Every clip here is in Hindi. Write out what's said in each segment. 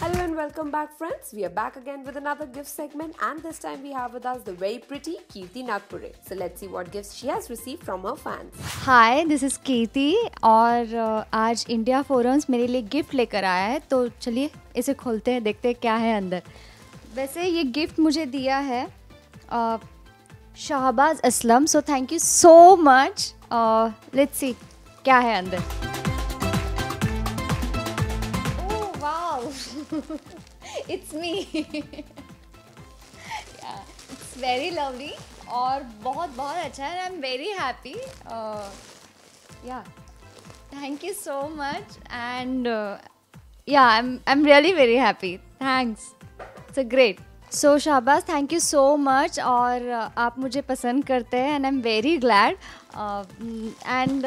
Hello and welcome back, friends. We are back again with another gift segment, and this time we have with us the very pretty Kirti Nagpure. So let's see what gifts she has received from her fans. Hi this is Kirti और uh, आज इंडिया फोरम्स मेरे लिए गिफ्ट लेकर आया है तो चलिए इसे खोलते हैं देखते हैं क्या है अंदर वैसे ये गिफ्ट मुझे दिया है uh, Shahbaz Aslam so thank you so much let's see क्या है अंदर wow it's me it's very lovely और बहुत बहुत अच्छा है I am very happy yeah thank you so much and yeah I am I am really very happy thanks it's a great so Shahbaz thank you so much और uh, आप मुझे पसंद करते हैं and I am very glad and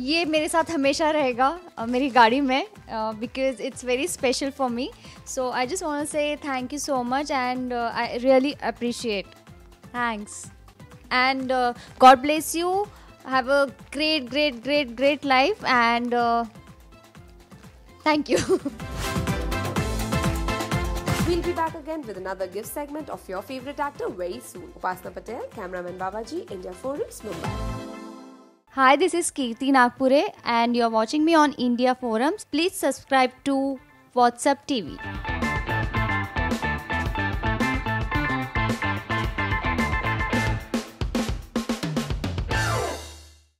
ये मेरे साथ हमेशा रहेगा uh, मेरी गाड़ी में because it's very special for me so I just want say thank you so much and I really appreciate thanks and God bless you have a great great great great life and thank you. We'll be back again with another gift segment of your favorite actor very soon. Upasna Patel, cameraman Babaji, India Forums, Mumbai. hi this is kirti nagpure and you're watching me on india forums please subscribe to whatsapp tv